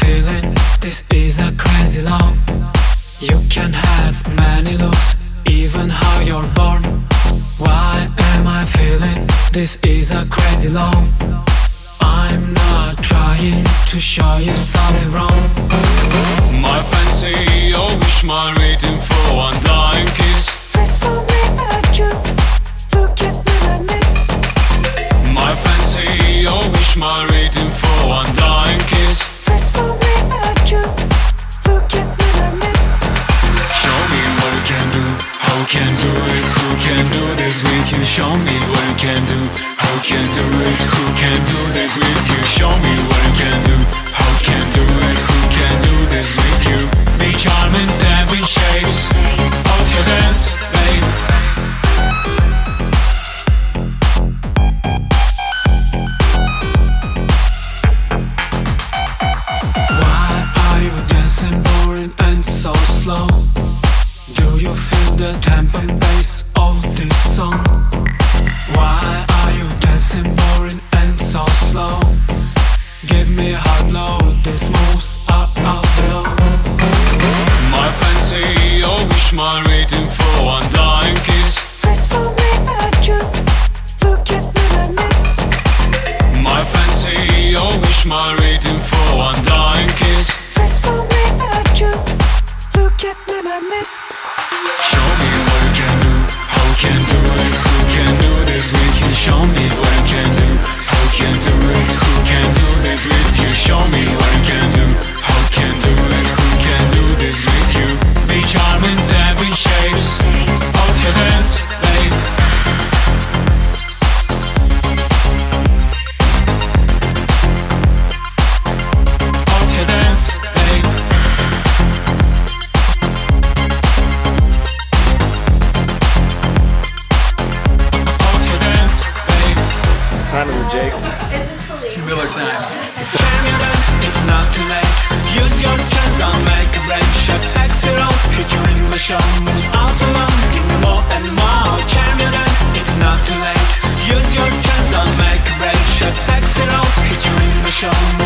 feeling. This is a crazy love. You can have many looks, even how you're born. Why am I feeling? This is a crazy love. I'm not trying to show you something wrong. My fancy, oh wish my rating for one dying kiss. First for me at you, look at me I miss. My fancy, oh wish my rating for one dying kiss can do it, who can do this with you. Show me what you can do, how can do it, who can do this with you. Show me what you can do, how can do it, who can do this with you. Be charming, dabbing shapes of your dance, babe. Why are you dancing boring and so slow? Do you the tempo and bass of this song? Why are you dancing boring and so slow? Give me a hard blow, this moves up, up, below. My fancy, oh wish my rating for one Show me what you can do, how can do it, who can do this with you. Show me what Miller time. It's not too late. Use your chance, I'll make a break. Shut sexy rolls, featuring my show. Move out alone, give me more and more. Champions, it's not too late. Use your chance, I'll make a break. Shut sexy rolls, featuring my show.